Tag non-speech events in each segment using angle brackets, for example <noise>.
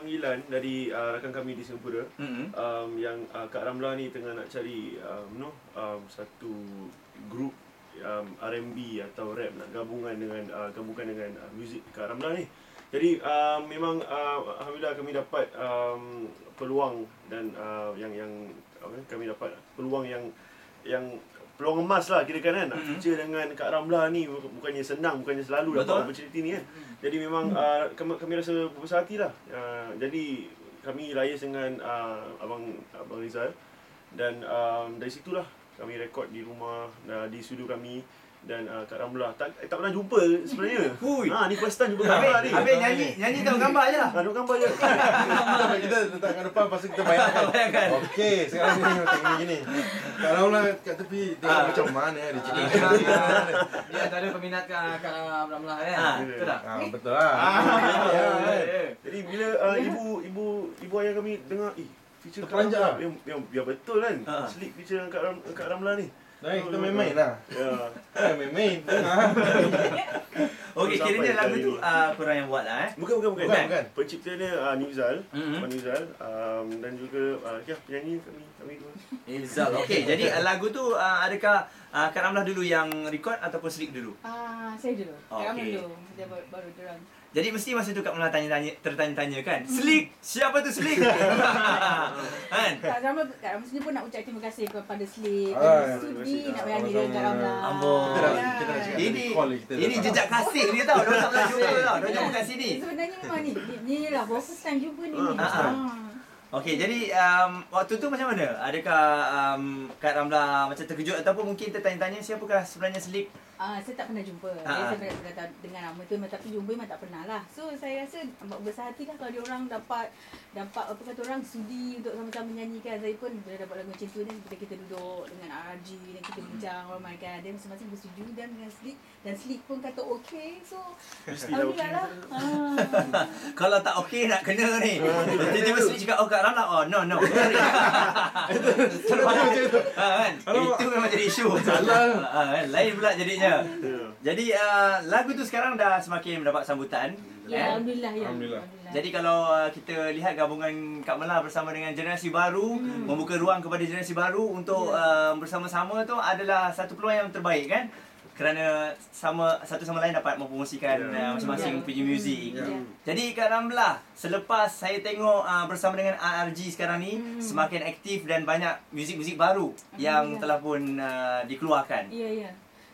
panggilan dari uh, rakan kami di Singapura Mm-mm. um, yang uh, Kak Ramla ni tengah nak cari um, know, um, satu group um, R&B atau rap nak gabungan dengan uh, gabungkan dengan uh, muzik Kak Ramla ni. Jadi um, memang uh, alhamdulillah kami dapat um, peluang dan uh, yang yang apa, kami dapat peluang yang yang peluang emas lah kira kan nak Mhm. feature dengan Kak Ramla ni bu- bukannya senang bukannya selalu Betul. dapat opportunity ni kan. Jadi memang uh, kami, kami rasa berbesar hati lah. Uh, jadi kami liaise dengan uh, abang abang Rizal dan um, dari situlah kami rekod di rumah uh, di studio kami dan uh, Kak Ramla tak eh, tak pernah jumpa sebenarnya. <laughs> Hui. Ha ni first time jumpa Kak Ramla ni. Habis nyanyi, nyanyi tengok gambar je lah. Ha duk <laughs> gambar je. kita letak kat depan tu kita bayangkan <laughs> Bayangkan. Okey Sekarang sini Tengok gini gini Kalau lah kat tepi Tengok Ah. macam mana Dia cakap Dia macam antara peminat Kak Kak Ramlah kan. Ah, Betul tak? Ah, Betul lah Ya, ya. Jadi bila uh, ibu ibu ibu ayah kami dengar eh feature Kak Terperanjat Ramla lah. yang, yang, yang betul kan. Ha. Sleep feature dengan Kak, Ram, Kak Ramla ni. Baik kita main-main lah Ya. <laughs> Main-main Tengah Okey, Sampai kiranya lagu tu ni. uh, korang yang buat lah eh. Bukan bukan bukan. Bukan, bukan. Penciptanya uh, Nizal, Mhm. Abang Nizal um, dan juga uh, ya penyanyi kami kami dua. Ilzal. Okey, <laughs> jadi uh, lagu tu uh, adakah uh, Kak Ramlah dulu yang record ataupun Slick dulu? Ah, saya dulu. Oh, Kak Ramlah dulu. Dia baru, baru dorang. Jadi mesti masa tu Kak Ramlah tanya-tanya tertanya-tanya kan. Slick, siapa tu Slick? <laughs> kan? Kak Ramlah sendiri pun nak ucap terima kasih kepada Slik. Ah, Ah, Sudi nak Kak. Ambon. Dah Ya. Kita dah cakap Ini ini jejak kasih dia tau. Dia tak pernah jumpa tau. Dia jumpa kat sini. Sebenarnya memang ni, ni, lah first time jumpa ni. Ah, first time. Okey, jadi um, waktu tu macam mana? Adakah um, Kak Ramlah macam terkejut ataupun mungkin tertanya-tanya siapakah sebenarnya Slick? Ah, saya tak pernah jumpa. Ah, ah. Saya pernah, pernah tahu dengan nama tu tapi jumpa memang tak pernah lah. So saya rasa amat besar hati lah kalau dia orang dapat dapat apa kata orang sudi untuk sama-sama menyanyikan. Saya pun bila dapat lagu macam tu ni bila kita duduk dengan RRG dan kita bincang ramai kan dia masing-masing bersetuju dan dengan Slick dan Slick pun kata okey. So <laughs> Mestilah alhamdulillah lah. Ah. <laughs> Kalau tak okey nak kena ni. Tiba-tiba Slick cakap oh Kak Ramlah. Oh no no. <laughs> ha, kan? Itu memang jadi isu. Salah. Ha, kan? Lain pula jadinya. Ya. Jadi uh, lagu tu sekarang dah semakin mendapat sambutan. Ya, eh? alhamdulillah ya. Alhamdulillah. Jadi kalau uh, kita lihat gabungan Kak Mela bersama dengan generasi baru Hmm. membuka ruang kepada generasi baru untuk Ya. uh, bersama-sama tu adalah satu peluang yang terbaik kan? Kerana sama satu sama lain dapat mempromosikan Ya. uh, masing-masing Ya. punya muzik. Ya. Jadi Kak Ramlah, selepas saya tengok uh, bersama dengan RRG sekarang ni Hmm. semakin aktif dan banyak muzik-muzik baru yang Alhamdulillah. telah pun uh, dikeluarkan. Ya ya.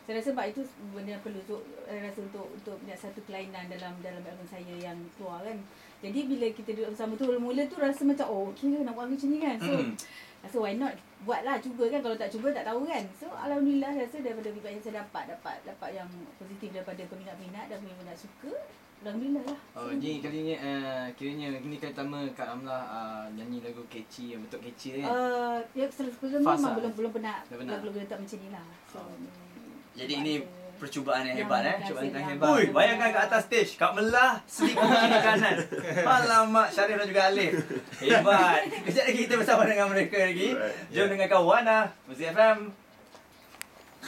Saya rasa sebab itu benda yang perlu untuk saya rasa untuk untuk punya satu kelainan dalam dalam album saya yang keluar kan. Jadi bila kita duduk bersama tu mula-mula tu rasa macam oh okey ke nak buat macam ni kan. So Hmm. so why not buatlah cuba kan kalau tak cuba tak tahu kan. So alhamdulillah rasa daripada feedback yang saya dapat dapat dapat yang positif daripada peminat-peminat dan peminat suka. Alhamdulillah lah. Oh, ni kalinya uh, kiranya ni kali pertama Kak Ramlah uh, nyanyi lagu catchy yang betul catchy kan. Uh, ya sebelum ni memang lah. belum belum pernah Dah pernah. belum letak macam ni lah. So, Oh. Jadi ini percubaan yang Yang hebat eh. terima Cubaan kasih yang hebat. Ui, bayangkan kat atas stage, Kak Melah, Slick kiri kanan. <laughs> Alamak, Syarif dan juga Alif. Hebat. Kejap lagi kita bersama dengan mereka lagi. Jom dengarkan Wana, Muzik FM,